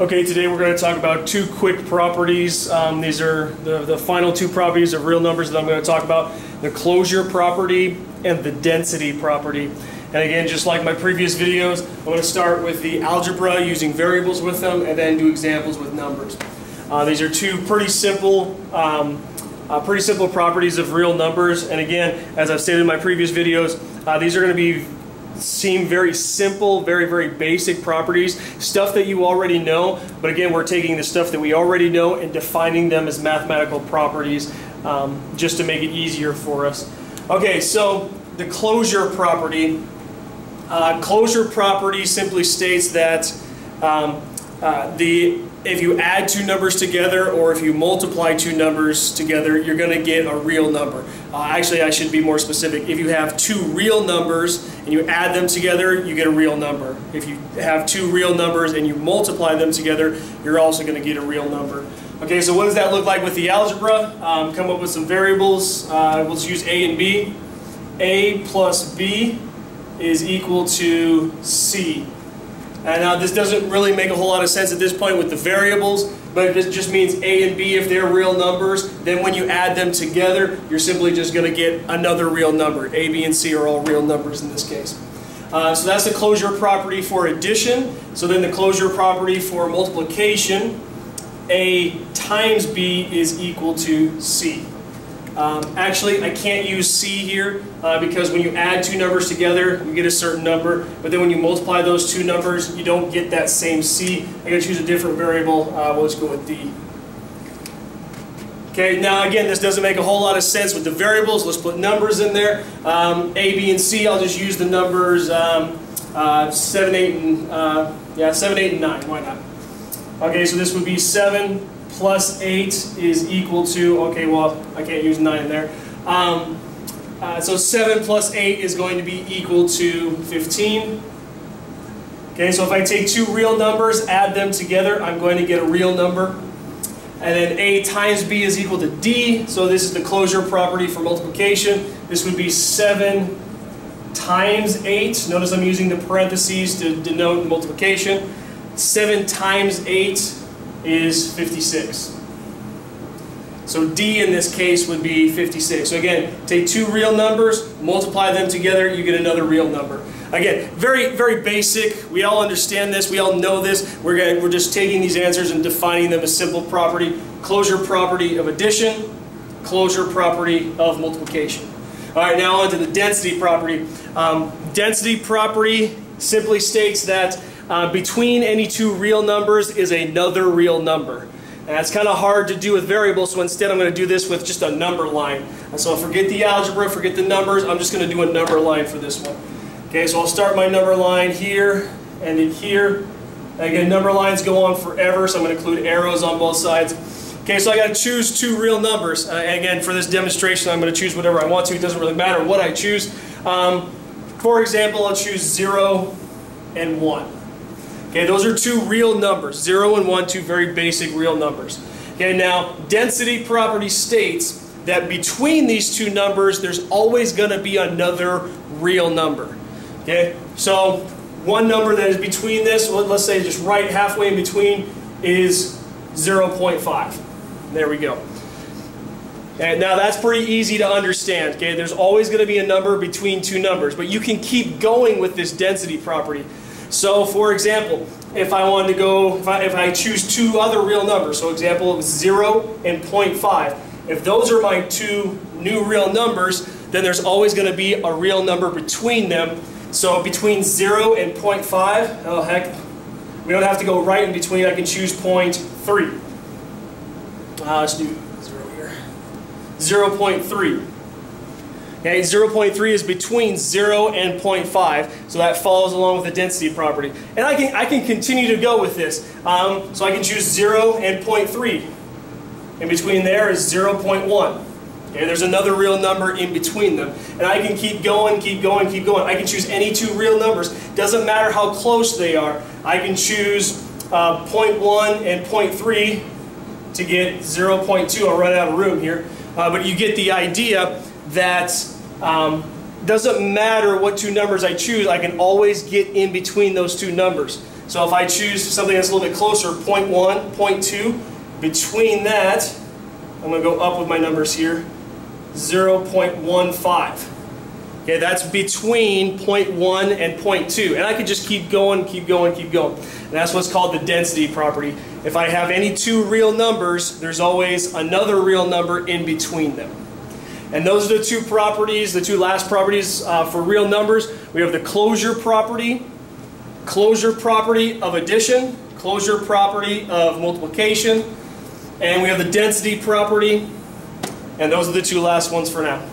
Okay, today we're going to talk about two quick properties. Um, these are the, the final two properties of real numbers that I'm going to talk about. The closure property and the density property. And again, just like my previous videos, I'm going to start with the algebra using variables with them and then do examples with numbers. Uh, these are two pretty simple um, uh, pretty simple properties of real numbers. And again, as I've stated in my previous videos, uh, these are going to be seem very simple, very, very basic properties, stuff that you already know. But again, we're taking the stuff that we already know and defining them as mathematical properties um, just to make it easier for us. Okay, so the closure property. Uh, closure property simply states that um, uh, the if you add two numbers together or if you multiply two numbers together, you're going to get a real number. Uh, actually, I should be more specific. If you have two real numbers and you add them together, you get a real number. If you have two real numbers and you multiply them together, you're also going to get a real number. Okay, so what does that look like with the algebra? Um, come up with some variables. Uh, let's use A and B. A plus B is equal to C. And now this doesn't really make a whole lot of sense at this point with the variables, but it just means A and B, if they're real numbers, then when you add them together, you're simply just going to get another real number. A, B, and C are all real numbers in this case. Uh, so that's the closure property for addition. So then the closure property for multiplication, A times B is equal to C. Um, actually, I can't use C here uh, because when you add two numbers together, you get a certain number. But then when you multiply those two numbers, you don't get that same C. I gotta choose a different variable. Uh, we'll just go with D. Okay, now again, this doesn't make a whole lot of sense with the variables. Let's put numbers in there. Um, a, B, and C, I'll just use the numbers um, uh, 7, 8, and, uh, yeah, 7, 8, and 9. Why not? Okay, so this would be 7 plus 8 is equal to, okay, well, I can't use 9 there. Um, uh, so 7 plus 8 is going to be equal to 15. Okay, so if I take two real numbers, add them together, I'm going to get a real number. And then A times B is equal to D, so this is the closure property for multiplication. This would be 7 times 8. Notice I'm using the parentheses to denote multiplication. 7 times 8 is 56. So D in this case would be 56. So again, take two real numbers, multiply them together, you get another real number. Again, very, very basic. We all understand this. We all know this. We're, going we're just taking these answers and defining them as simple property. Closure property of addition, closure property of multiplication. All right, now on to the density property. Um, density property simply states that uh, between any two real numbers is another real number. And that's kind of hard to do with variables, so instead I'm going to do this with just a number line. And so forget the algebra, forget the numbers, I'm just going to do a number line for this one. Okay, so I'll start my number line here and then here. Again, number lines go on forever, so I'm going to include arrows on both sides. Okay, so I got to choose two real numbers. Uh, again, for this demonstration, I'm going to choose whatever I want to. It doesn't really matter what I choose. Um, for example, I'll choose 0 and 1. Okay, those are two real numbers, 0 and 1, two very basic real numbers. Okay, now density property states that between these two numbers, there's always going to be another real number. Okay, so one number that is between this, let's say just right halfway in between, is 0.5. There we go. And now that's pretty easy to understand. Okay, there's always going to be a number between two numbers, but you can keep going with this density property. So for example, if I wanted to go, if I, if I choose two other real numbers, so example of 0 and 0.5, if those are my two new real numbers, then there's always going to be a real number between them. So between 0 and 0.5, oh heck, we don't have to go right in between, I can choose 0.3. Uh, let's do 0 here. 0.3. Okay, 0.3 is between 0 and 0.5, so that follows along with the density property. And I can, I can continue to go with this. Um, so I can choose 0 and 0.3. In between there is 0.1. Okay, there's another real number in between them. And I can keep going, keep going, keep going. I can choose any two real numbers. Doesn't matter how close they are. I can choose uh, 0.1 and 0.3 to get 0.2. I'll run out of room here. Uh, but you get the idea that um, doesn't matter what two numbers I choose, I can always get in between those two numbers. So if I choose something that's a little bit closer, 0.1, 0.2, between that, I'm going to go up with my numbers here, 0.15. Okay, that's between 0.1 and 0.2. And I could just keep going, keep going, keep going. And that's what's called the density property. If I have any two real numbers, there's always another real number in between them. And those are the two properties, the two last properties uh, for real numbers. We have the closure property, closure property of addition, closure property of multiplication, and we have the density property, and those are the two last ones for now.